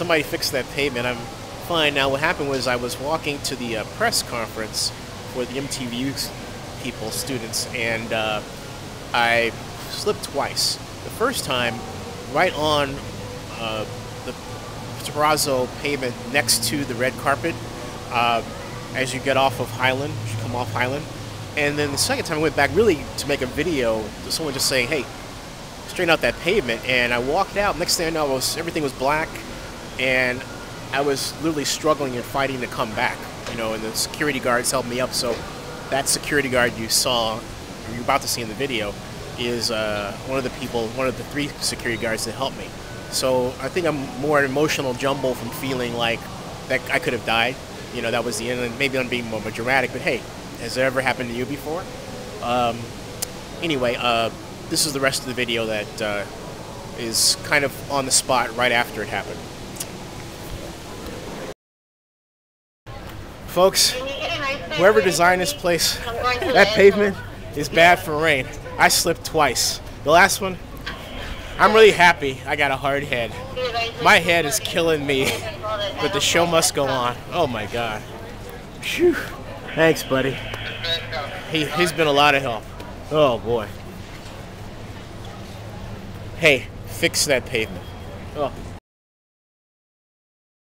somebody fixed that pavement. I'm fine. Now, what happened was I was walking to the uh, press conference for the MTVU people, students, and uh, I slipped twice. The first time, right on uh, the terrazzo pavement next to the red carpet, uh, as you get off of Highland, you come off Highland. And then the second time I went back really to make a video to someone just saying, hey, straighten out that pavement. And I walked out. Next thing I know, was, everything was black. And I was literally struggling and fighting to come back. You know, and the security guards helped me up. So that security guard you saw, you're about to see in the video, is uh, one of the people, one of the three security guards that helped me. So I think I'm more an emotional jumble from feeling like that I could have died. You know, that was the end. And maybe I'm being more dramatic, but hey, has it ever happened to you before? Um, anyway, uh, this is the rest of the video that uh, is kind of on the spot right after it happened. Folks, whoever designed this place, that pavement is bad for rain. I slipped twice. The last one, I'm really happy I got a hard head. My head is killing me, but the show must go on. Oh my god. Phew. Thanks, buddy. He, he's been a lot of help. Oh boy. Hey, fix that pavement. Oh.